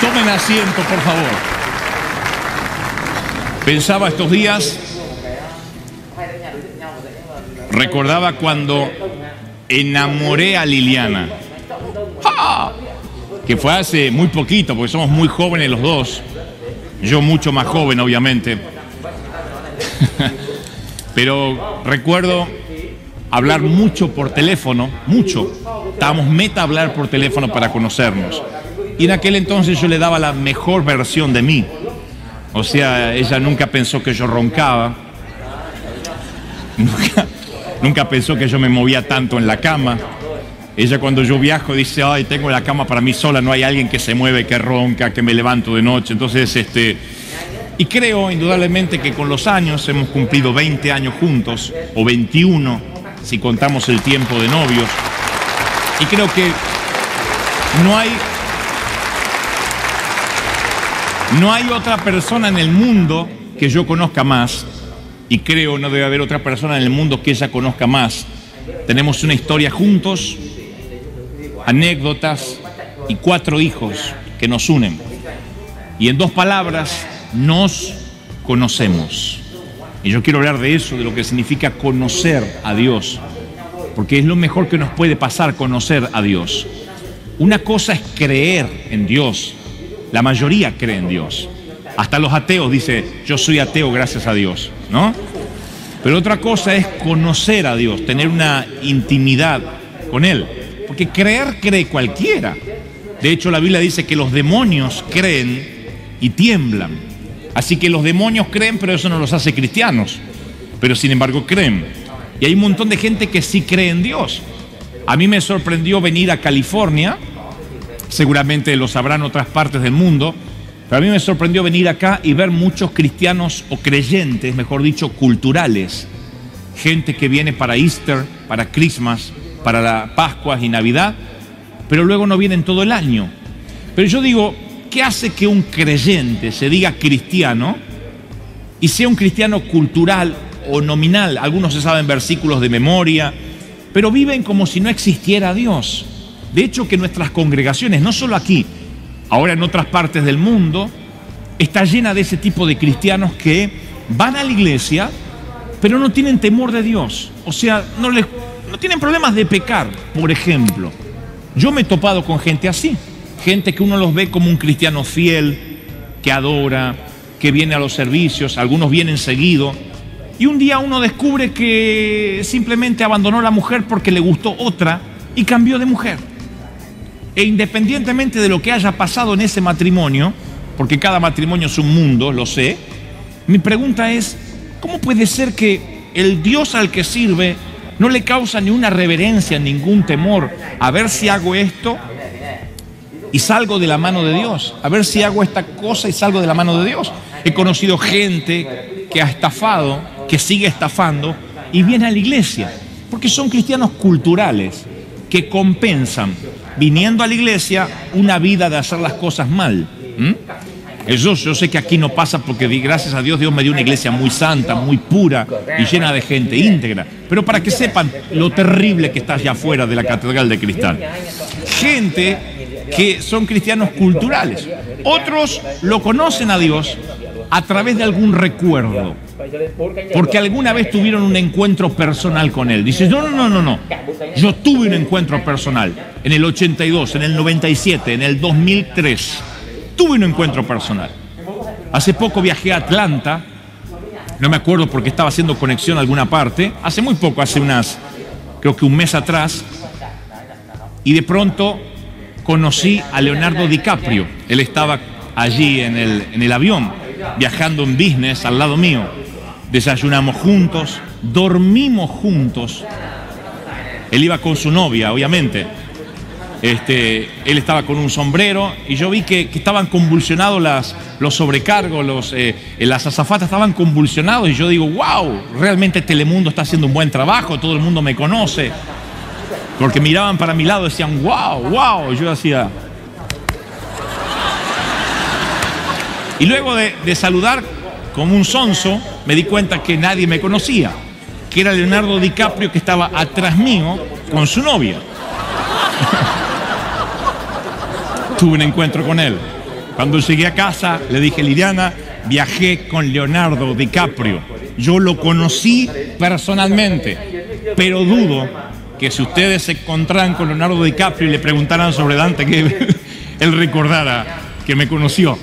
Tomen asiento, por favor. Pensaba estos días, recordaba cuando enamoré a Liliana, ¡Ah! que fue hace muy poquito, porque somos muy jóvenes los dos, yo mucho más joven obviamente, pero recuerdo hablar mucho por teléfono, mucho, estábamos meta a hablar por teléfono para conocernos. Y en aquel entonces yo le daba la mejor versión de mí. O sea, ella nunca pensó que yo roncaba. Nunca, nunca pensó que yo me movía tanto en la cama. Ella cuando yo viajo dice, ay, tengo la cama para mí sola, no hay alguien que se mueve, que ronca, que me levanto de noche. Entonces, este... Y creo indudablemente que con los años hemos cumplido 20 años juntos, o 21, si contamos el tiempo de novios. Y creo que no hay no hay otra persona en el mundo que yo conozca más, y creo no debe haber otra persona en el mundo que ella conozca más. Tenemos una historia juntos, anécdotas y cuatro hijos que nos unen. Y en dos palabras, nos conocemos. Y yo quiero hablar de eso, de lo que significa conocer a Dios, porque es lo mejor que nos puede pasar conocer a Dios. Una cosa es creer en Dios la mayoría cree en Dios. Hasta los ateos dice, yo soy ateo gracias a Dios, ¿no? Pero otra cosa es conocer a Dios, tener una intimidad con Él. Porque creer cree cualquiera. De hecho, la Biblia dice que los demonios creen y tiemblan. Así que los demonios creen, pero eso no los hace cristianos. Pero sin embargo creen. Y hay un montón de gente que sí cree en Dios. A mí me sorprendió venir a California seguramente lo sabrán otras partes del mundo, pero a mí me sorprendió venir acá y ver muchos cristianos o creyentes, mejor dicho, culturales, gente que viene para Easter, para Christmas, para la Pascua y Navidad, pero luego no vienen todo el año. Pero yo digo, ¿qué hace que un creyente se diga cristiano y sea un cristiano cultural o nominal? Algunos se saben versículos de memoria, pero viven como si no existiera Dios. De hecho, que nuestras congregaciones, no solo aquí, ahora en otras partes del mundo, está llena de ese tipo de cristianos que van a la iglesia, pero no tienen temor de Dios. O sea, no, les, no tienen problemas de pecar, por ejemplo. Yo me he topado con gente así, gente que uno los ve como un cristiano fiel, que adora, que viene a los servicios, algunos vienen seguido, y un día uno descubre que simplemente abandonó a la mujer porque le gustó otra y cambió de mujer. E independientemente de lo que haya pasado en ese matrimonio, porque cada matrimonio es un mundo, lo sé, mi pregunta es, ¿cómo puede ser que el Dios al que sirve no le causa ni una reverencia, ningún temor a ver si hago esto y salgo de la mano de Dios? A ver si hago esta cosa y salgo de la mano de Dios. He conocido gente que ha estafado, que sigue estafando y viene a la iglesia, porque son cristianos culturales que compensan viniendo a la iglesia una vida de hacer las cosas mal. Eso yo sé que aquí no pasa porque gracias a Dios Dios me dio una iglesia muy santa, muy pura y llena de gente íntegra. Pero para que sepan lo terrible que está allá afuera de la Catedral de Cristal. Gente que son cristianos culturales. Otros lo conocen a Dios a través de algún recuerdo. Porque alguna vez tuvieron un encuentro personal con Él. Dices, no, no, no, no, no. Yo tuve un encuentro personal en el 82, en el 97, en el 2003. Tuve un encuentro personal. Hace poco viajé a Atlanta. No me acuerdo porque estaba haciendo conexión a alguna parte. Hace muy poco, hace unas, creo que un mes atrás. Y de pronto conocí a Leonardo DiCaprio. Él estaba allí en el, en el avión, viajando en business al lado mío desayunamos juntos, dormimos juntos. Él iba con su novia, obviamente. Este, él estaba con un sombrero y yo vi que, estaban convulsionados las, los sobrecargos, los, eh, las azafatas estaban convulsionados y yo digo, wow, realmente Telemundo está haciendo un buen trabajo, todo el mundo me conoce. Porque miraban para mi lado y decían, wow, wow, yo hacía... Y luego de saludar como un sonso, me di cuenta que nadie me conocía, que era Leonardo DiCaprio que estaba atrás mío con su novia. Tuve un encuentro con él. Cuando llegué a casa, le dije, Liliana, viajé con Leonardo DiCaprio. Yo lo conocí personalmente, pero dudo que si ustedes se encontraran con Leonardo DiCaprio y le preguntaran sobre Dante, que él recordara que me conoció.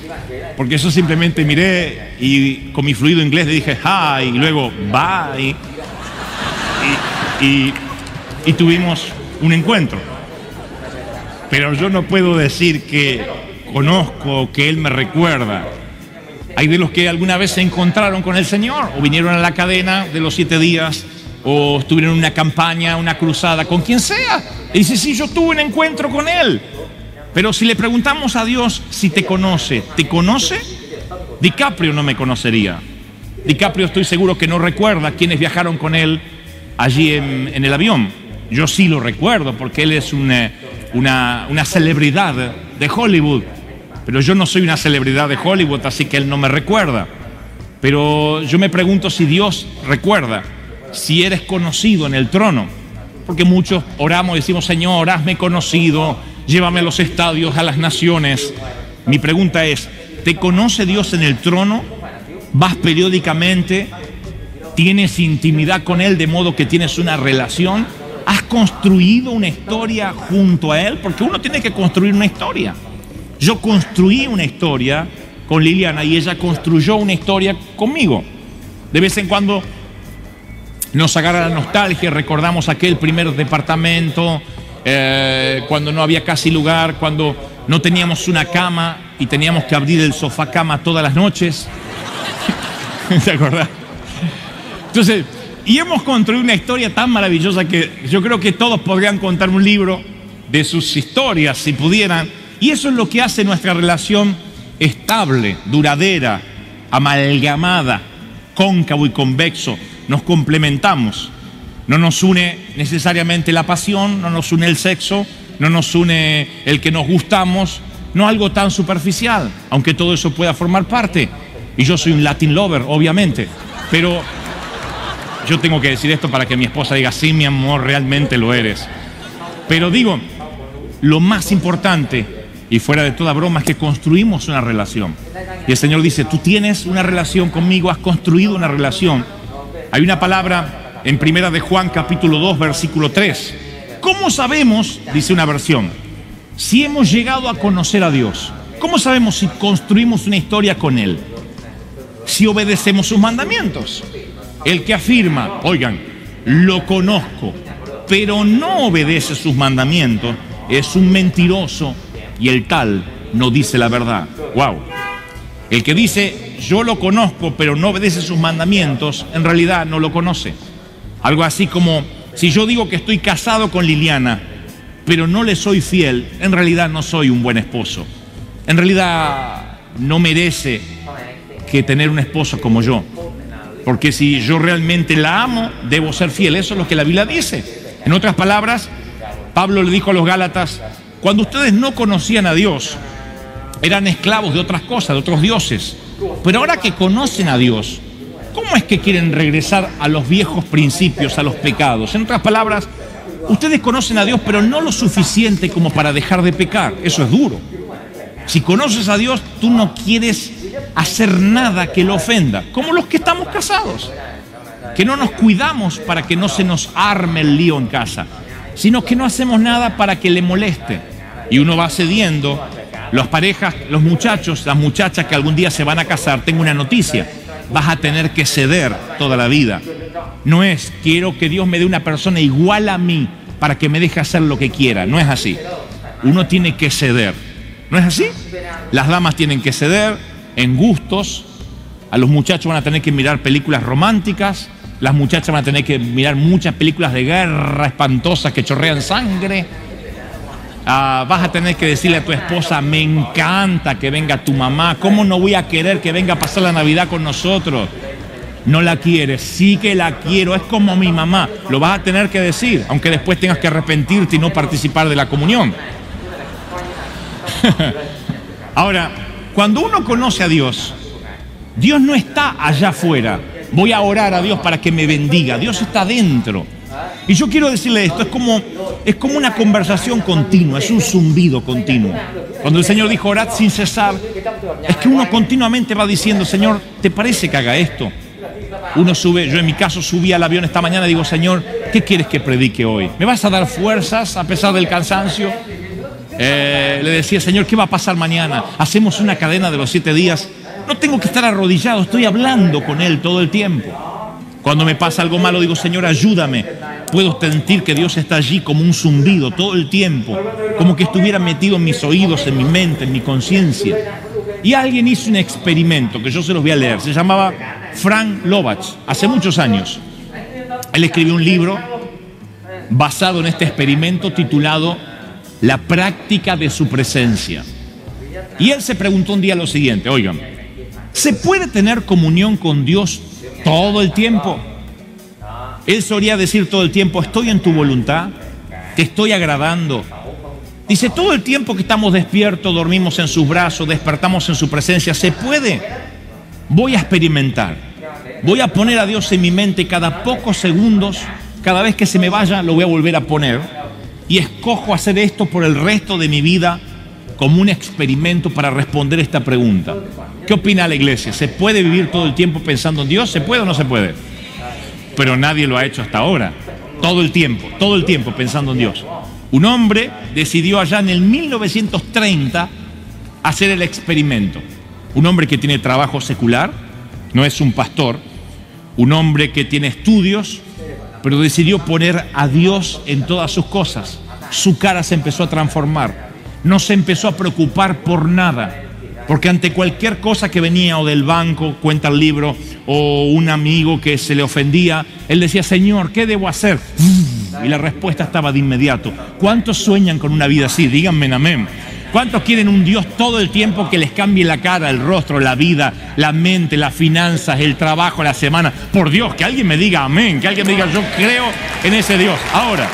Porque eso simplemente miré y con mi fluido inglés le dije hi y luego bye. Y, y tuvimos un encuentro. Pero yo no puedo decir que conozco, que Él me recuerda. Hay de los que alguna vez se encontraron con el Señor o vinieron a la cadena de los siete días o estuvieron en una campaña, una cruzada, con quien sea. Y dice, sí, yo tuve un encuentro con Él. Pero si le preguntamos a Dios si te conoce, ¿te conoce? DiCaprio no me conocería. DiCaprio estoy seguro que no recuerda quienes viajaron con él allí en, el avión. Yo sí lo recuerdo porque él es una, una, una celebridad de Hollywood. Pero yo no soy una celebridad de Hollywood, así que él no me recuerda. Pero yo me pregunto si Dios recuerda, si eres conocido en el trono. Porque muchos oramos y decimos, Señor, hazme conocido, llévame a los estadios, a las naciones. Mi pregunta es, ¿te conoce Dios en el trono? ¿Vas periódicamente? ¿Tienes intimidad con Él de modo que tienes una relación? ¿Has construido una historia junto a Él? Porque uno tiene que construir una historia. Yo construí una historia con Liliana y ella construyó una historia conmigo. De vez en cuando nos agarra la nostalgia, recordamos aquel primer departamento, eh, cuando no había casi lugar, cuando no teníamos una cama y teníamos que abrir el sofá cama todas las noches. ¿Te acordás? Entonces, y hemos construido una historia tan maravillosa que yo creo que todos podrían contar un libro de sus historias si pudieran. Y eso es lo que hace nuestra relación estable, duradera, amalgamada, cóncavo y convexo. Nos complementamos. No nos une necesariamente la pasión, no nos une el sexo, no nos une el que nos gustamos, no algo tan superficial, aunque todo eso pueda formar parte. Y yo soy un Latin lover, obviamente, pero yo tengo que decir esto para que mi esposa diga, sí, mi amor, realmente lo eres. Pero digo, lo más importante, y fuera de toda broma, es que construimos una relación. Y el Señor dice, tú tienes una relación conmigo, has construido una relación. Hay una palabra en Primera de Juan capítulo 2 versículo 3. ¿Cómo sabemos, dice una versión, si hemos llegado a conocer a Dios? ¿Cómo sabemos si construimos una historia con Él? Si obedecemos sus mandamientos. El que afirma, oigan, lo conozco, pero no obedece sus mandamientos, es un mentiroso y el tal no dice la verdad. Wow. El que dice, yo lo conozco, pero no obedece sus mandamientos, en realidad no lo conoce. Algo así como, si yo digo que estoy casado con Liliana, pero no le soy fiel, en realidad no soy un buen esposo. En realidad no merece que tener un esposo como yo. Porque si yo realmente la amo, debo ser fiel. Eso es lo que la Biblia dice. En otras palabras, Pablo le dijo a los Gálatas, cuando ustedes no conocían a Dios, eran esclavos de otras cosas, de otros dioses. Pero ahora que conocen a Dios, ¿Cómo es que quieren regresar a los viejos principios, a los pecados? En otras palabras, ustedes conocen a Dios, pero no lo suficiente como para dejar de pecar. Eso es duro. Si conoces a Dios, tú no quieres hacer nada que lo ofenda, como los que estamos casados, que no nos cuidamos para que no se nos arme el lío en casa, sino que no hacemos nada para que le moleste. Y uno va cediendo. Las parejas, los muchachos, las muchachas que algún día se van a casar, tengo una noticia vas a tener que ceder toda la vida. No es, quiero que Dios me dé una persona igual a mí para que me deje hacer lo que quiera. No es así. Uno tiene que ceder. ¿No es así? Las damas tienen que ceder en gustos. A los muchachos van a tener que mirar películas románticas. Las muchachas van a tener que mirar muchas películas de guerra espantosas que chorrean sangre. Ah, vas a tener que decirle a tu esposa, me encanta que venga tu mamá, ¿cómo no voy a querer que venga a pasar la Navidad con nosotros? No la quieres, sí que la quiero, es como mi mamá, lo vas a tener que decir, aunque después tengas que arrepentirte y no participar de la comunión. Ahora, cuando uno conoce a Dios, Dios no está allá afuera, voy a orar a Dios para que me bendiga, Dios está dentro. Y yo quiero decirle esto, es como, es como una conversación continua, es un zumbido continuo. Cuando el Señor dijo, orad sin cesar, es que uno continuamente va diciendo, Señor, ¿te parece que haga esto? Uno sube, yo en mi caso subí al avión esta mañana y digo, Señor, ¿qué quieres que predique hoy? ¿Me vas a dar fuerzas a pesar del cansancio? Eh, le decía, Señor, ¿qué va a pasar mañana? Hacemos una cadena de los siete días. No tengo que estar arrodillado, estoy hablando con Él todo el tiempo. Cuando me pasa algo malo, digo, Señor, ayúdame. Puedo sentir que Dios está allí como un zumbido todo el tiempo, como que estuviera metido en mis oídos, en mi mente, en mi conciencia. Y alguien hizo un experimento que yo se los voy a leer. Se llamaba Frank Lovach, hace muchos años. Él escribió un libro basado en este experimento titulado La práctica de su presencia. Y él se preguntó un día lo siguiente, oigan, ¿se puede tener comunión con Dios todo el tiempo? Él solía decir todo el tiempo, estoy en tu voluntad, te estoy agradando. Dice, todo el tiempo que estamos despiertos, dormimos en sus brazos, despertamos en su presencia, ¿se puede? Voy a experimentar. Voy a poner a Dios en mi mente cada pocos segundos, cada vez que se me vaya lo voy a volver a poner. Y escojo hacer esto por el resto de mi vida como un experimento para responder esta pregunta. ¿Qué opina la iglesia? ¿Se puede vivir todo el tiempo pensando en Dios? ¿Se puede o no se puede? Pero nadie lo ha hecho hasta ahora. Todo el tiempo, todo el tiempo pensando en Dios. Un hombre decidió allá en el 1930 hacer el experimento. Un hombre que tiene trabajo secular, no es un pastor, un hombre que tiene estudios, pero decidió poner a Dios en todas sus cosas. Su cara se empezó a transformar, no se empezó a preocupar por nada, porque ante cualquier cosa que venía o del banco, cuenta el libro, o un amigo que se le ofendía, él decía, Señor, ¿qué debo hacer? Y la respuesta estaba de inmediato. ¿Cuántos sueñan con una vida así? Díganme amén. ¿Cuántos quieren un Dios todo el tiempo que les cambie la cara, el rostro, la vida, la mente, las finanzas, el trabajo, la semana? Por Dios, que alguien me diga amén, que alguien me diga yo creo en ese Dios. Ahora,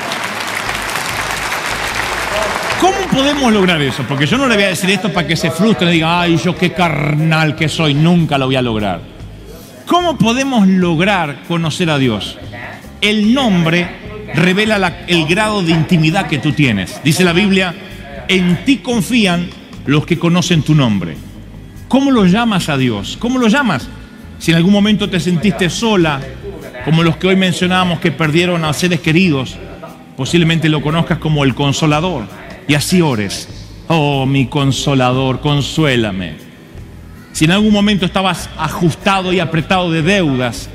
¿cómo podemos lograr eso? Porque yo no le voy a decir esto para que se frustre y diga, ay, yo qué carnal que soy, nunca lo voy a lograr. ¿Cómo podemos lograr conocer a Dios? El nombre revela el grado de intimidad que tú tienes. Dice la Biblia, en ti confían los que conocen tu nombre. ¿Cómo lo llamas a Dios? ¿Cómo lo llamas? Si en algún momento te sentiste sola, como los que hoy mencionábamos que perdieron a seres queridos, posiblemente lo conozcas como el consolador. Y así ores. Oh, mi consolador, consuélame. Si en algún momento estabas ajustado y apretado de deudas,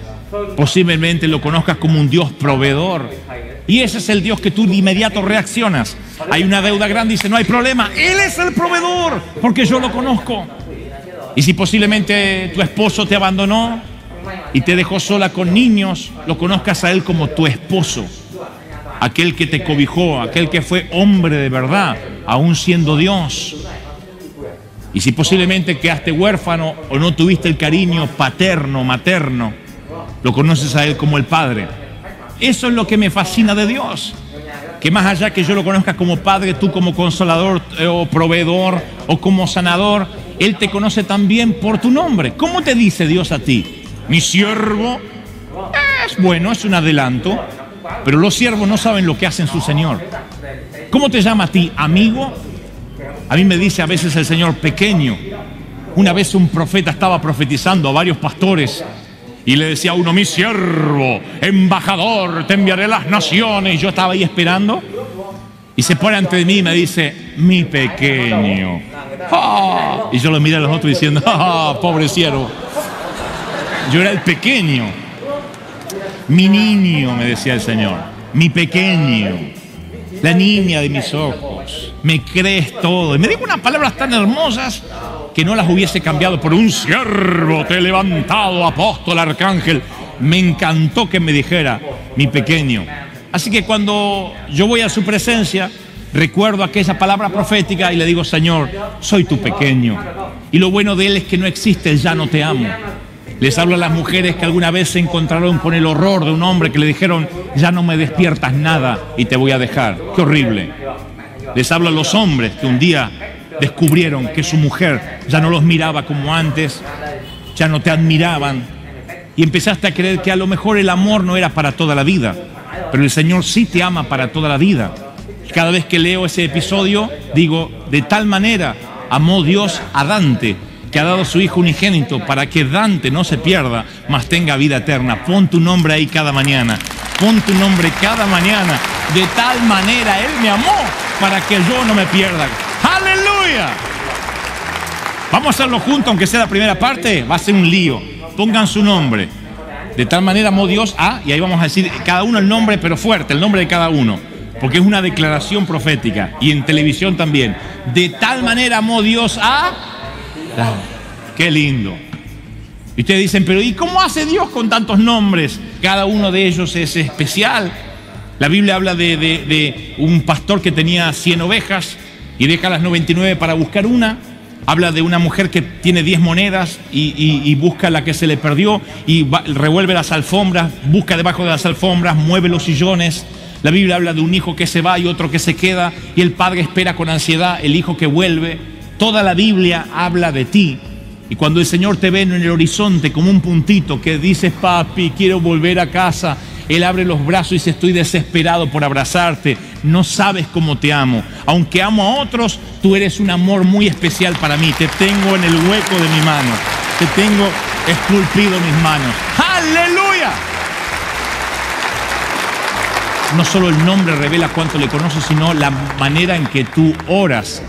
posiblemente lo conozcas como un Dios proveedor. Y ese es el Dios que tú de inmediato reaccionas. Hay una deuda grande y dice, no hay problema, Él es el proveedor, porque yo lo conozco. Y si posiblemente tu esposo te abandonó y te dejó sola con niños, lo conozcas a Él como tu esposo. Aquel que te cobijó, aquel que fue hombre de verdad, aún siendo Dios. Y si posiblemente quedaste huérfano o no tuviste el cariño paterno, materno, lo conoces a Él como el Padre. Eso es lo que me fascina de Dios. Que más allá que yo lo conozca como Padre, tú como consolador eh, o proveedor o como sanador, Él te conoce también por tu nombre. ¿Cómo te dice Dios a ti? Mi siervo es bueno, es un adelanto, pero los siervos no saben lo que hacen su Señor. ¿Cómo te llama a ti? ¿Amigo? A mí me dice a veces el Señor pequeño. Una vez un profeta estaba profetizando a varios pastores y le decía a uno, mi siervo, embajador, te enviaré las naciones. Y yo estaba ahí esperando. Y se pone ante mí y me dice, mi pequeño. Ah. Y yo lo miré a los otros diciendo, ah, pobre siervo. Yo era el pequeño. Mi niño, me decía el Señor. Mi pequeño. La niña de mis ojos. Me crees todo. Y me dijo unas palabras tan hermosas que no las hubiese cambiado por un siervo te he levantado, apóstol, arcángel. Me encantó que me dijera, mi pequeño. Así que cuando yo voy a su presencia, recuerdo aquella palabra profética y le digo, Señor, soy tu pequeño. Y lo bueno de él es que no existe ya no te amo. Les hablo a las mujeres que alguna vez se encontraron con el horror de un hombre que le dijeron, ya no me despiertas nada y te voy a dejar. Qué horrible. Les hablo a los hombres que un día descubrieron que su mujer ya no los miraba como antes, ya no te admiraban y empezaste a creer que a lo mejor el amor no era para toda la vida. pero el Señor sí te ama para toda la vida. Cada vez que leo ese episodio, digo, de tal manera amó Dios a Dante, que ha dado su Hijo unigénito para que Dante no se pierda, mas tenga vida eterna. Pon tu nombre ahí cada mañana. Pon tu nombre cada mañana. De tal manera Él me amó para que yo no me pierda. Aleluya. Vamos a hacerlo juntos, aunque sea la primera parte, va a ser un lío. Pongan su nombre. De tal manera amó Dios a, y ahí vamos a decir cada uno el nombre, pero fuerte, el nombre de cada uno, porque es una declaración profética y en televisión también. De tal manera amó Dios a... Qué lindo. Y ustedes dicen, pero ¿y cómo hace Dios con tantos nombres? Cada uno de ellos es especial. La Biblia habla de, de un pastor que tenía 100 ovejas y deja las 99 para buscar una habla de una mujer que tiene 10 monedas y, busca la que se le perdió y revuelve las alfombras, busca debajo de las alfombras, mueve los sillones. La Biblia habla de un hijo que se va y otro que se queda y el padre espera con ansiedad el hijo que vuelve. Toda la Biblia habla de ti. Y cuando el Señor te ve en el horizonte como un puntito que dices, papi, quiero volver a casa, él abre los brazos y dice, estoy desesperado por abrazarte, no sabes cómo te amo. Aunque amo a otros, tú eres un amor muy especial para mí, te tengo en el hueco de mi mano, te tengo esculpido en mis manos. Aleluya. No solo el nombre revela cuánto le conoces, sino la manera en que tú oras.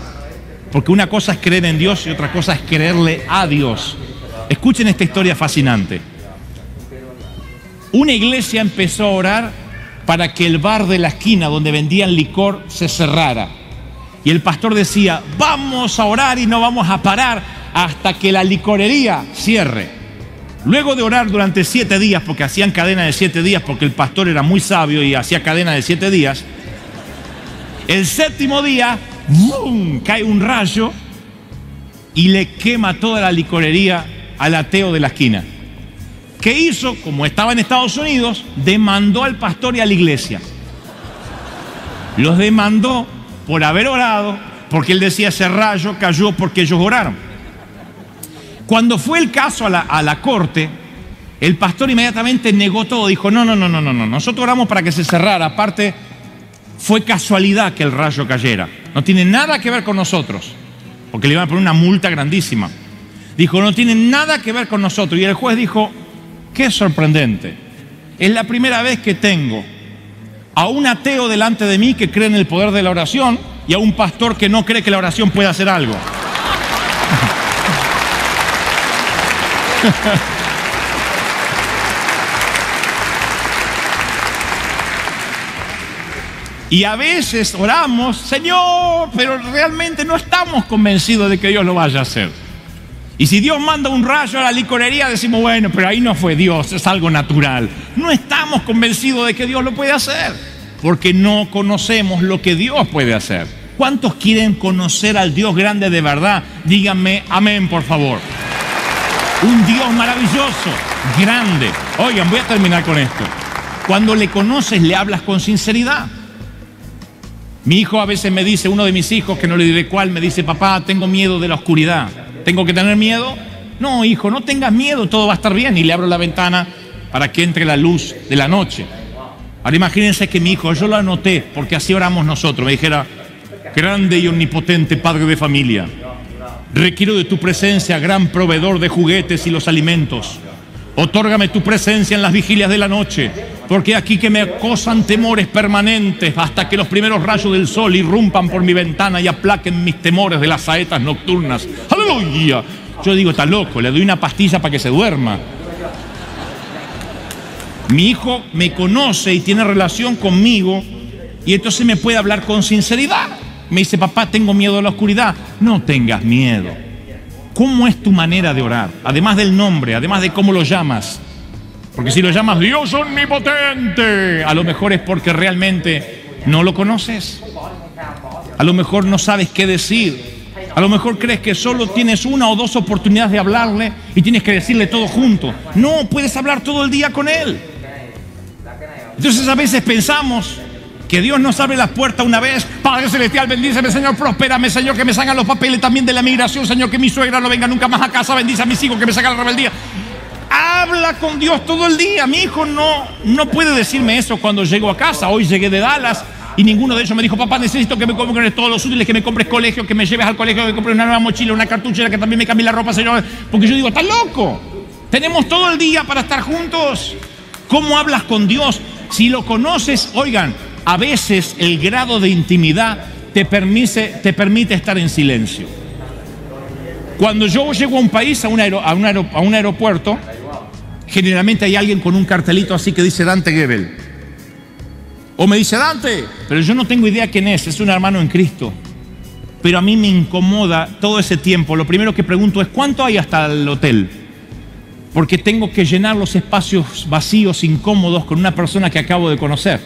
Porque una cosa es creer en Dios y otra cosa es creerle a Dios. Escuchen esta historia fascinante. Una iglesia empezó a orar para que el bar de la esquina donde vendían licor se cerrara. Y el pastor decía, vamos a orar y no vamos a parar hasta que la licorería cierre. Luego de orar durante siete días, porque hacían cadena de siete días, porque el pastor era muy sabio y hacía cadena de siete días, el séptimo día, ¡bum! cae un rayo y le quema toda la licorería al ateo de la esquina. ¿Qué hizo? Como estaba en Estados Unidos, demandó al pastor y a la iglesia. Los demandó por haber orado, porque él decía ese rayo cayó porque ellos oraron. Cuando fue el caso a la, corte, el pastor inmediatamente negó todo, dijo, no, no, no, no, no, no, nosotros oramos para que se cerrara, aparte fue casualidad que el rayo cayera, no tiene nada que ver con nosotros, porque le iban a poner una multa grandísima. Dijo, no tiene nada que ver con nosotros. Y el juez dijo, Qué sorprendente. Es la primera vez que tengo a un ateo delante de mí que cree en el poder de la oración y a un pastor que no cree que la oración pueda hacer algo. Y a veces oramos, Señor, pero realmente no estamos convencidos de que Dios lo vaya a hacer. Y si Dios manda un rayo a la licorería, decimos, bueno, pero ahí no fue Dios, es algo natural. No estamos convencidos de que Dios lo puede hacer, porque no conocemos lo que Dios puede hacer. ¿Cuántos quieren conocer al Dios grande de verdad? Díganme amén, por favor. Un Dios maravilloso, grande. Oigan, voy a terminar con esto. Cuando le conoces, le hablas con sinceridad. Mi hijo a veces me dice, uno de mis hijos, que no le diré cuál, me dice, papá, tengo miedo de la oscuridad. ¿Tengo que tener miedo? No, hijo, no tengas miedo, todo va a estar bien. Y le abro la ventana para que entre la luz de la noche. Ahora imagínense que mi hijo, yo lo anoté, porque así oramos nosotros, me dijera, grande y omnipotente Padre de familia, requiero de tu presencia, gran proveedor de juguetes y los alimentos. Otórgame tu presencia en las vigilias de la noche, porque aquí que me acosan temores permanentes hasta que los primeros rayos del sol irrumpan por mi ventana y aplaquen mis temores de las saetas nocturnas. ¡Aleluya! Yo digo, está loco, le doy una pastilla para que se duerma. Mi hijo me conoce y tiene relación conmigo y entonces me puede hablar con sinceridad. Me dice, papá, tengo miedo a la oscuridad. No tengas miedo. ¿Cómo es tu manera de orar? Además del nombre, además de cómo lo llamas. Porque si lo llamas Dios omnipotente, a lo mejor es porque realmente no lo conoces. A lo mejor no sabes qué decir. A lo mejor crees que solo tienes una o dos oportunidades de hablarle y tienes que decirle todo junto. No, puedes hablar todo el día con él. Entonces a veces pensamos que Dios nos abre las puertas una vez. Padre Celestial, bendíceme, Señor, prospérame, Señor, que me salgan los papeles también de la migración, Señor, que mi suegra no venga nunca más a casa, bendice a mis hijos, que me salga la rebeldía. Con Dios todo el día. Mi hijo no, no puede decirme eso cuando llego a casa. Hoy llegué de Dallas y ninguno de ellos me dijo, papá, necesito que me compres todos los útiles, que me compres colegio, que me lleves al colegio, que me compres una nueva mochila, una cartuchera, que también me cambie la ropa, señor. Porque yo digo, estás loco. Tenemos todo el día para estar juntos. ¿Cómo hablas con Dios? Si lo conoces, oigan, a veces el grado de intimidad te permite, te permite estar en silencio. Cuando yo llego a un país, a un, a un aeropuerto, generalmente hay alguien con un cartelito así que dice Dante Gebel. O me dice Dante, pero yo no tengo idea quién es, es un hermano en Cristo. Pero a mí me incomoda todo ese tiempo. Lo primero que pregunto es, ¿cuánto hay hasta el hotel? Porque tengo que llenar los espacios vacíos, incómodos, con una persona que acabo de conocer.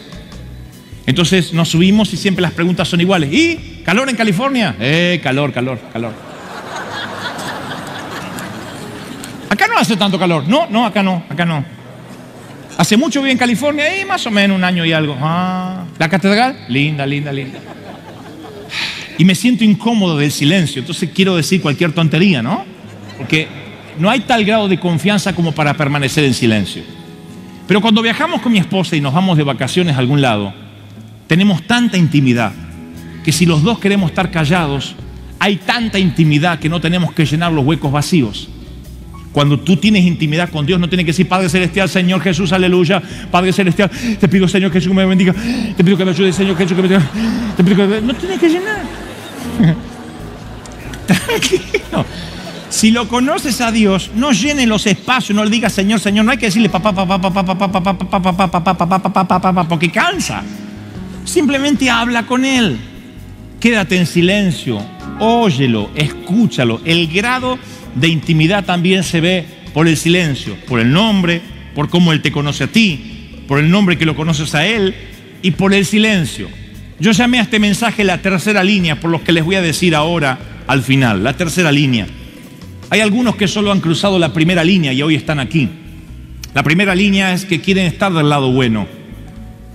Entonces nos subimos y siempre las preguntas son iguales. ¿Y calor en California? Eh, calor, calor, calor. Acá no hace tanto calor. No, no, acá no, acá no. Hace mucho viví en California y más o menos un año y algo. Ah, la catedral, linda, linda, linda. Y me siento incómodo del silencio, entonces quiero decir cualquier tontería, ¿no? Porque no hay tal grado de confianza como para permanecer en silencio. Pero cuando viajamos con mi esposa y nos vamos de vacaciones a algún lado, tenemos tanta intimidad que si los dos queremos estar callados, hay tanta intimidad que no tenemos que llenar los huecos vacíos. Cuando tú tienes intimidad con Dios, no tienes que decir, Padre Celestial, Señor Jesús, aleluya. Padre Celestial, te pido, Señor Jesús, que me bendiga. Te pido que me ayude, Señor Jesús, que me. Te pido que No tienes que llenar. Tranquilo. Si lo conoces a Dios, no llene los espacios, no le digas Señor, Señor, no hay que decirle papá, papá, papá, papá, papá, papá, papá, papá, papá, papá, papá, papá, porque cansa. Simplemente habla con Él. Quédate en silencio, óyelo, escúchalo. El grado de intimidad también se ve por el silencio, por el nombre, por cómo Él te conoce a ti, por el nombre que lo conoces a Él y por el silencio. Yo llamé a este mensaje la tercera línea, por lo que les voy a decir ahora al final, la tercera línea. Hay algunos que solo han cruzado la primera línea y hoy están aquí. La primera línea es que quieren estar del lado bueno,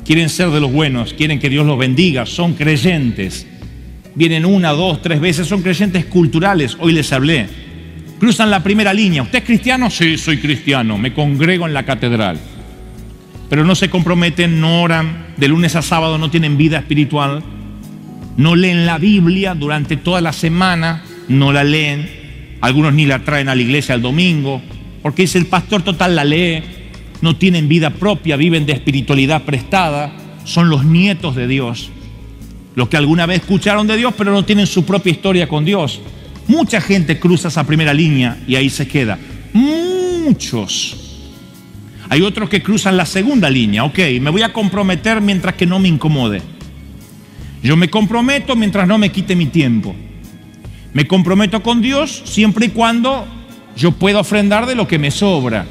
quieren ser de los buenos, quieren que Dios los bendiga, son creyentes. Vienen una, dos, tres veces, son creyentes culturales, hoy les hablé cruzan la primera línea. ¿Usted es cristiano? Sí, soy cristiano, me congrego en la catedral. Pero no se comprometen, no oran, de lunes a sábado no tienen vida espiritual, no leen la Biblia durante toda la semana, no la leen, algunos ni la traen a la iglesia el domingo, porque dice el pastor total la lee, no tienen vida propia, viven de espiritualidad prestada, son los nietos de Dios, los que alguna vez escucharon de Dios, pero no tienen su propia historia con Dios. Mucha gente cruza esa primera línea y ahí se queda. Muchos. Hay otros que cruzan la segunda línea. Ok, me voy a comprometer mientras que no me incomode. Yo me comprometo mientras no me quite mi tiempo. Me comprometo con Dios siempre y cuando yo pueda ofrendar de lo que me sobra.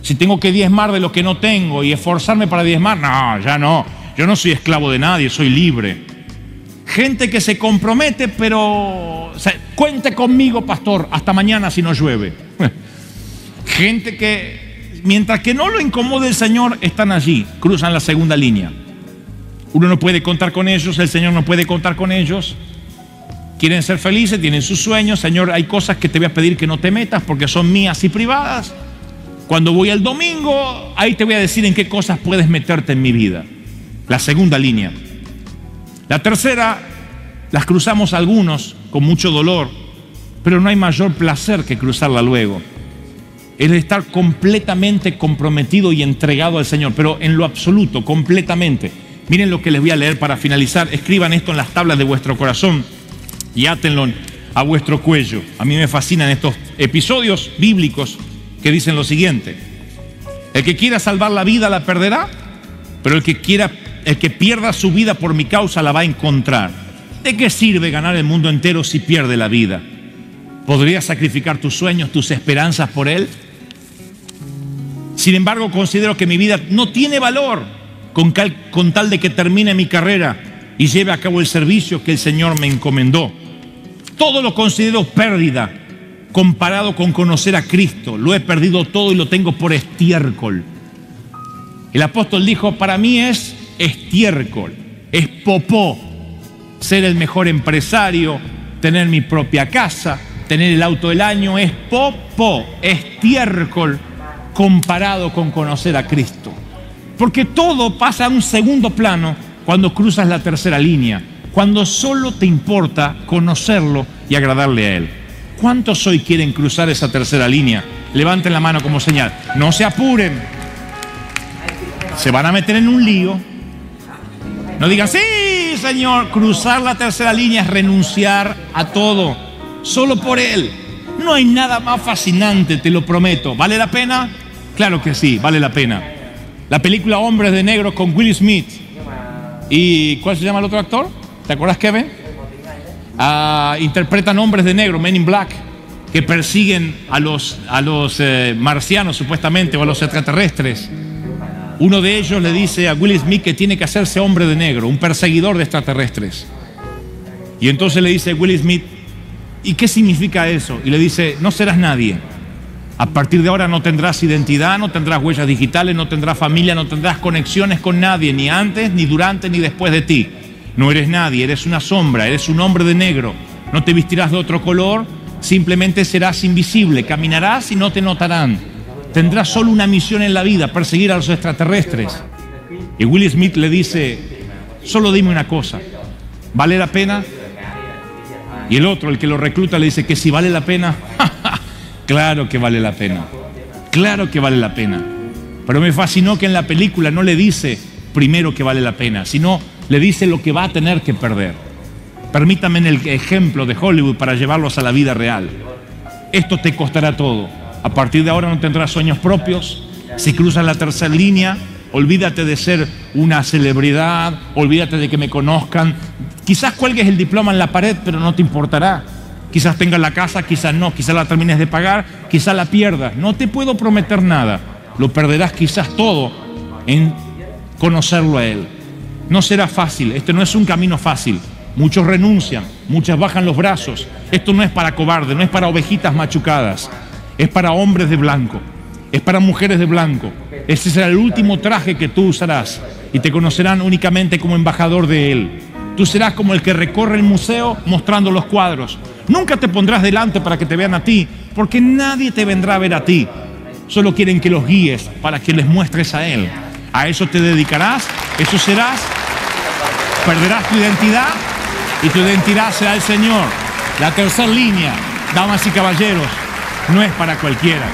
Si tengo que diezmar de lo que no tengo y esforzarme para diezmar, no, ya no. Yo no soy esclavo de nadie, soy libre. Gente que se compromete, pero cuente conmigo, pastor, hasta mañana si no llueve. Gente que, mientras que no lo incomode el Señor, están allí, cruzan la segunda línea. Uno no puede contar con ellos, el Señor no puede contar con ellos. Quieren ser felices, tienen sus sueños. Señor, hay cosas que te voy a pedir que no te metas porque son mías y privadas. Cuando voy el domingo, ahí te voy a decir en qué cosas puedes meterte en mi vida. La segunda línea. La tercera, las cruzamos algunos con mucho dolor, pero no hay mayor placer que cruzarla luego. Es estar completamente comprometido y entregado al Señor, pero en lo absoluto, completamente. Miren lo que les voy a leer para finalizar. Escriban esto en las tablas de vuestro corazón y átenlo a vuestro cuello. A mí me fascinan estos episodios bíblicos que dicen lo siguiente. El que quiera salvar la vida la perderá, pero el que quiera el que pierda su vida por mi causa la va a encontrar. ¿De qué sirve ganar el mundo entero si pierde la vida? ¿Podrías sacrificar tus sueños, tus esperanzas por él? Sin embargo, considero que mi vida no tiene valor con, tal de que termine mi carrera y lleve a cabo el servicio que el Señor me encomendó. Todo lo considero pérdida comparado con conocer a Cristo. Lo he perdido todo y lo tengo por estiércol. El apóstol dijo, para mí es estiércol, es popó ser el mejor empresario, tener mi propia casa, tener el auto del año, es popó, estiércol comparado con conocer a Cristo. Porque todo pasa a un segundo plano cuando cruzas la tercera línea, cuando solo te importa conocerlo y agradarle a Él. ¿Cuántos hoy quieren cruzar esa tercera línea? Levanten la mano como señal. No se apuren. Se van a meter en un lío. No digan, sí, Señor, cruzar la tercera línea es renunciar a todo, solo por Él. No hay nada más fascinante, te lo prometo. ¿Vale la pena? Claro que sí, vale la pena. La película Hombres de Negro con Will Smith. ¿Y cuál se llama el otro actor? ¿Te acuerdas, Kevin? Ah, interpretan hombres de negro, Men in Black, que persiguen a los, a los eh, marcianos supuestamente o a los extraterrestres. Uno de ellos le dice a Will Smith que tiene que hacerse hombre de negro, un perseguidor de extraterrestres. Y entonces le dice Will Smith, ¿y qué significa eso? Y le dice, no serás nadie. A partir de ahora no tendrás identidad, no tendrás huellas digitales, no tendrás familia, no tendrás conexiones con nadie, ni antes, ni durante, ni después de ti. No eres nadie, eres una sombra, eres un hombre de negro. No te vestirás de otro color, simplemente serás invisible, caminarás y no te notarán. Tendrás solo una misión en la vida, perseguir a los extraterrestres. Y Will Smith le dice, solo dime una cosa, ¿vale la pena? Y el otro, el que lo recluta, le dice que si vale la pena, claro que vale la pena, claro que vale la pena. Pero me fascinó que en la película no le dice primero que vale la pena, sino le dice lo que va a tener que perder. Permítame en el ejemplo de Hollywood para llevarlos a la vida real. Esto te costará todo. A partir de ahora no tendrás sueños propios. Si cruzas la tercera línea, olvídate de ser una celebridad, olvídate de que me conozcan. Quizás cuelgues el diploma en la pared, pero no te importará. Quizás tengas la casa, quizás no, quizás la termines de pagar, quizás la pierdas. No te puedo prometer nada. Lo perderás quizás todo en conocerlo a Él. No será fácil, este no es un camino fácil. Muchos renuncian, muchas bajan los brazos. Esto no es para cobardes, no es para ovejitas machucadas, es para hombres de blanco, es para mujeres de blanco. Ese será el último traje que tú usarás y te conocerán únicamente como embajador de Él. Tú serás como el que recorre el museo mostrando los cuadros. Nunca te pondrás delante para que te vean a ti, porque nadie te vendrá a ver a ti. Solo quieren que los guíes para que les muestres a Él. A eso te dedicarás, eso serás, perderás tu identidad y tu identidad será el Señor. La tercera línea, damas y caballeros, no es para cualquiera.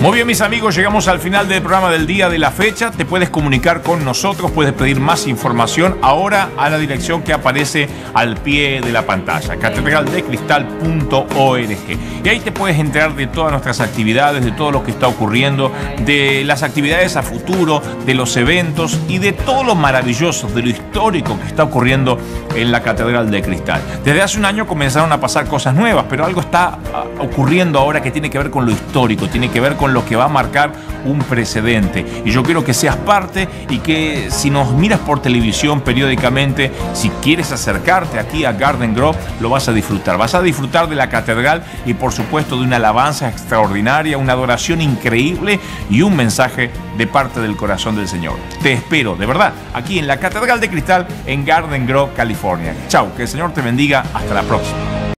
Muy bien mis amigos, llegamos al final del programa del día de la fecha. Te puedes comunicar con nosotros, puedes pedir más información ahora a la dirección que aparece al pie de la pantalla, catedraldecristal.org. Y ahí te puedes enterar de todas nuestras actividades, de todo lo que está ocurriendo, de las actividades a futuro, de los eventos y de todo lo maravilloso, de lo histórico que está ocurriendo en la Catedral de Cristal. Desde hace un año comenzaron a pasar cosas nuevas, pero algo está ah, ocurriendo ahora que tiene que ver con lo histórico, tiene que ver lo que va a marcar un precedente. Y yo quiero que seas parte y que si nos miras por televisión periódicamente, si quieres acercarte aquí a Garden Grove, lo vas a disfrutar. Vas a disfrutar de la catedral y por supuesto de una alabanza extraordinaria, una adoración increíble y un mensaje de parte del corazón del Señor. Te espero, de verdad, aquí en la Catedral de Cristal en Garden Grove, California. Chao, que el Señor te bendiga. Hasta la próxima.